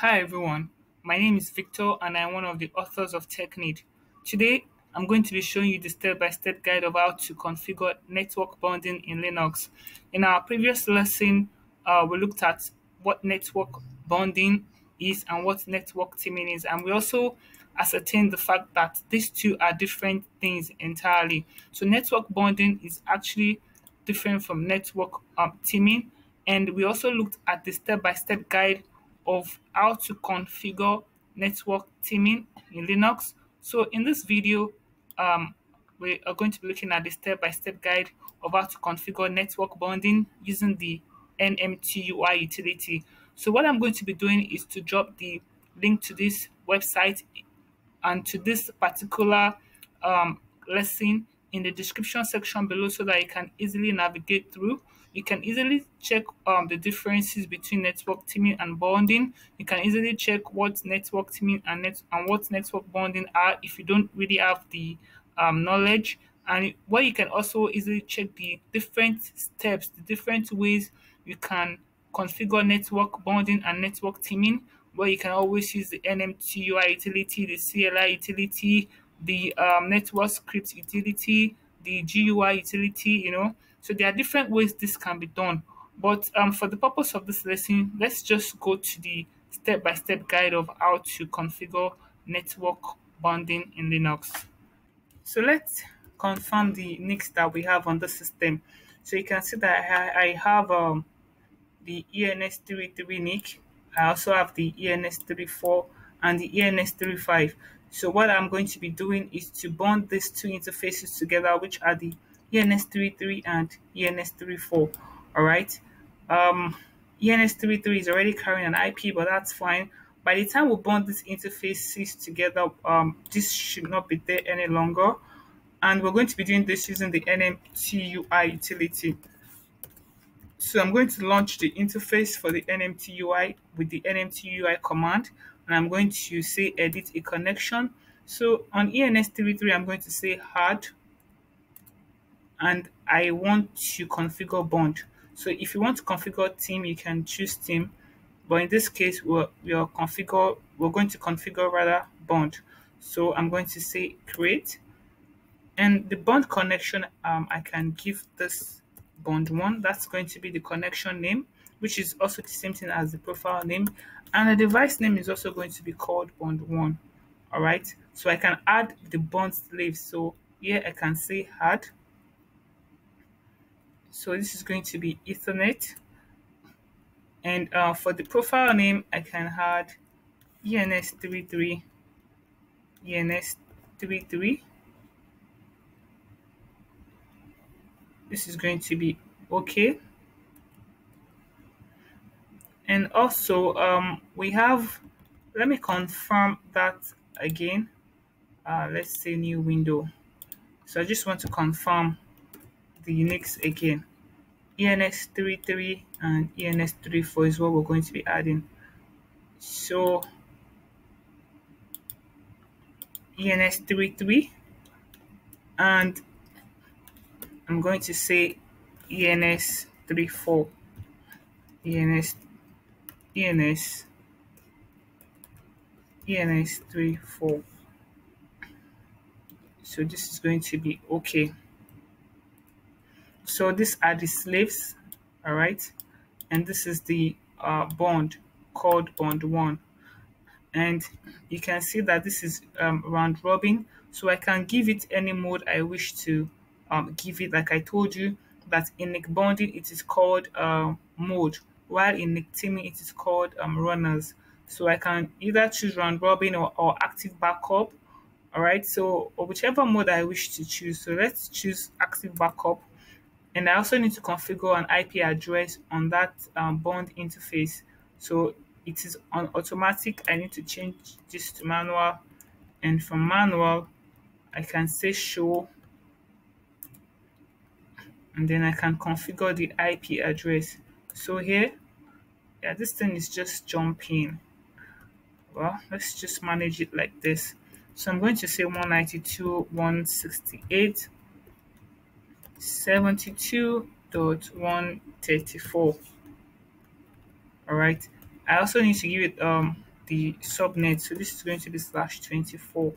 Hi everyone, my name is Victor and I'm one of the authors of TekNeed. Today, I'm going to be showing you the step-by-step guide of how to configure network bonding in Linux. In our previous lesson, uh, we looked at what network bonding is and what network teaming is, and we also ascertained the fact that these two are different things entirely. So network bonding is actually different from network um, teaming, and we also looked at the step-by-step guide of how to configure network teaming in Linux. So in this video, um, we are going to be looking at the step-by-step guide of how to configure network bonding using the NMTUI utility. So what I'm going to be doing is to drop the link to this website and to this particular um, lesson in the description section below so that you can easily navigate through. You can easily check um, the differences between network teaming and bonding. You can easily check what network teaming and, net and what network bonding are if you don't really have the um, knowledge. And where you can also easily check the different steps, the different ways you can configure network bonding and network teaming, where you can always use the NMTUI utility, the CLI utility, the um, network script utility, the GUI utility, you know. So there are different ways this can be done. But um, for the purpose of this lesson, let's just go to the step-by-step -step guide of how to configure network bonding in Linux. So let's confirm the NICs that we have on the system. So you can see that I have um, the ENS33 NIC. I also have the ENS34 and the ENS35. So what I'm going to be doing is to bond these two interfaces together, which are the ENS33 and ENS34. All right. Um, ENS33 is already carrying an IP, but that's fine. By the time we bond these interfaces together, um, this should not be there any longer. And we're going to be doing this using the NMTUI utility. So I'm going to launch the interface for the NMTUI with the NMTUI command and I'm going to say edit a connection. So on ENS33, I'm going to say hard and I want to configure bond. So if you want to configure team, you can choose team. But in this case, we're, we are configure, we're going to configure rather bond. So I'm going to say create. And the bond connection, um, I can give this bond one. That's going to be the connection name, which is also the same thing as the profile name. And the device name is also going to be called bond one. All right. So I can add the bond slave. So here I can say add so this is going to be Ethernet. And uh, for the profile name, I can add ENS33, ENS33. This is going to be okay. And also, um, we have, let me confirm that again. Uh, let's say new window. So I just want to confirm the NICs again. ENS33 and ENS34 is what we're going to be adding. So ENS33 and I'm going to say ENS34 ENS ENS ENS34 so this is going to be okay. So these are the slaves all right? And this is the uh, bond called bond one. And you can see that this is um, round robin. So I can give it any mode I wish to um, give it. Like I told you that in bonding it is called uh, mode while in NIC teaming it is called um, runners so I can either choose round robin or, or active backup all right so whichever mode I wish to choose so let's choose active backup and I also need to configure an IP address on that um, bond interface. So it is on automatic. I need to change this to manual. And from manual, I can say show. And then I can configure the IP address. So here, yeah, this thing is just jumping. Well, let's just manage it like this. So I'm going to say 192.168 72.134 all right i also need to give it um the subnet. So this is going to be slash 24.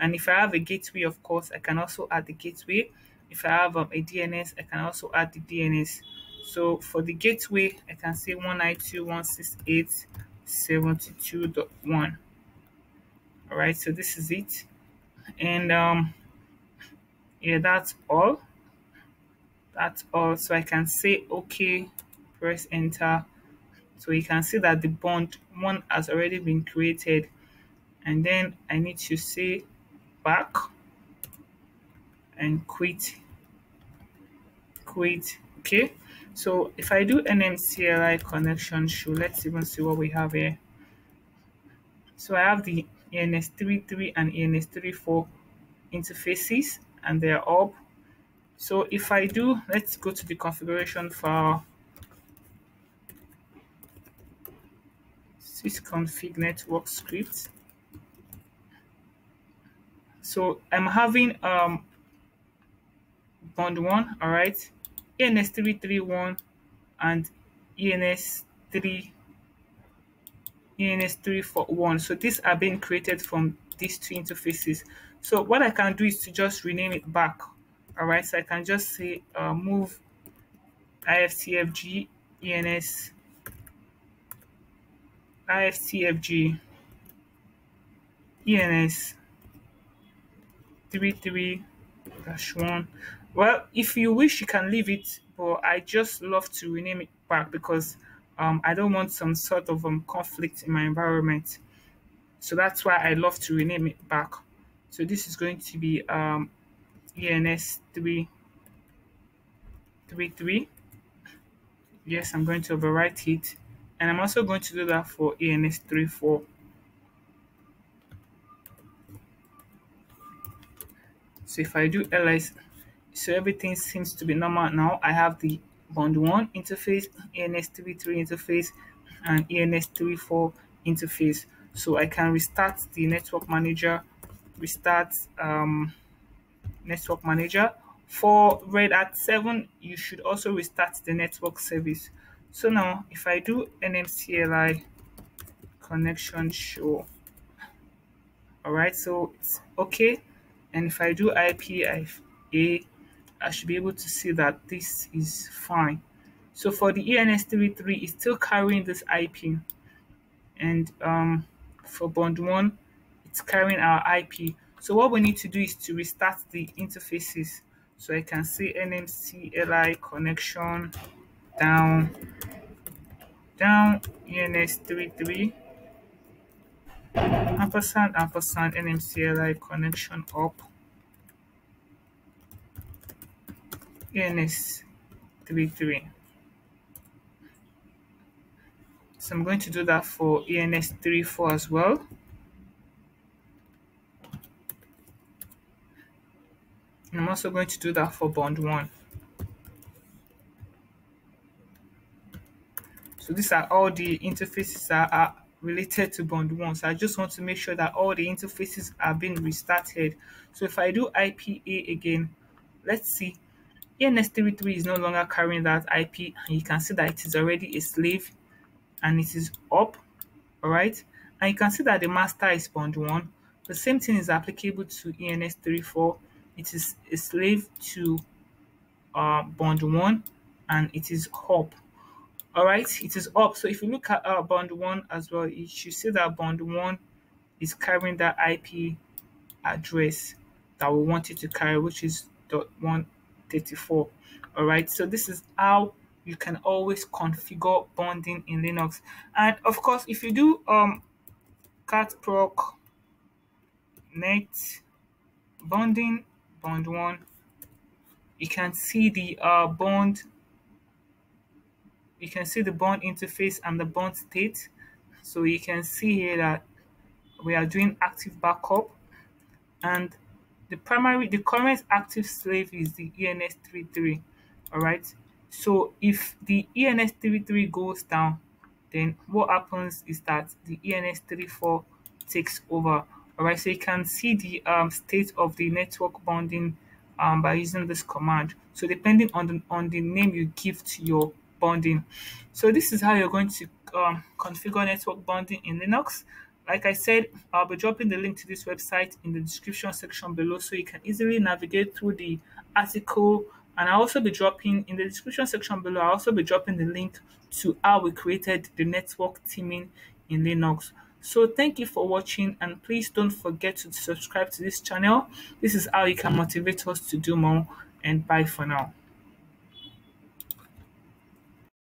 And if I have a gateway, of course, I can also add the gateway. If I have um, a DNS, I can also add the DNS. So for the gateway, I can say 192.168.72.1. All right, so this is it. And um, yeah, that's all. That's all. So I can say, okay, press enter. So you can see that the bond one has already been created. And then I need to say back and quit quit okay so if i do nmcli connection show let's even see what we have here. So i have the ens33 and ens34 interfaces and they're up. So if i do let's go to the configuration file sysconfig network script. So I'm having um bond one, all right, ENS331 and ENS3 ENS341. So these are being created from these two interfaces. So what I can do is to just rename it back. All right, so I can just say uh, move IFCFG ENS IFCFG ENS three three dash one. Well, if you wish, you can leave it, but I just love to rename it back because um, I don't want some sort of um, conflict in my environment. So that's why I love to rename it back. So this is going to be um, ENS 333. Yes, I'm going to overwrite it. And I'm also going to do that for ENS 34. So if I do ls, so everything seems to be normal now. I have the bond 1 interface, ENS33 interface, and ENS34 interface. So I can restart the network manager, restart um, network manager. For Red Hat 7, you should also restart the network service. So now if I do NMCLI connection show, all right, so it's okay and if I do IPA, I should be able to see that this is fine. So for the ENS33, it's still carrying this IP. And um, for bond 1, it's carrying our IP. So what we need to do is to restart the interfaces. So I can say NMCLI connection down, down ENS33 ampersand ampersand NMCLI connection up ENS33 so I'm going to do that for ENS34 as well and I'm also going to do that for bond 1 so these are all the interfaces that are related to bond one. So I just want to make sure that all the interfaces are being restarted. So if I do IPA again, let's see. ENS33 is no longer carrying that IP and you can see that it is already a slave and it is up, all right? And you can see that the master is bond one. The same thing is applicable to ENS34. It is a slave to uh, bond one and it is up all right it is up so if you look at our bond one as well you should see that bond one is carrying that ip address that we want it to carry which is dot 134 all right so this is how you can always configure bonding in linux and of course if you do um cat proc net bonding bond one you can see the uh bond you can see the bond interface and the bond state. So you can see here that we are doing active backup and the primary, the current active slave is the ENS33, all right? So if the ENS33 goes down, then what happens is that the ENS34 takes over, all right? So you can see the um, state of the network bonding um, by using this command. So depending on the, on the name you give to your bonding. So this is how you're going to um, configure network bonding in Linux. Like I said, I'll be dropping the link to this website in the description section below so you can easily navigate through the article. And I'll also be dropping in the description section below, I'll also be dropping the link to how we created the network teaming in Linux. So thank you for watching and please don't forget to subscribe to this channel. This is how you can motivate us to do more and bye for now.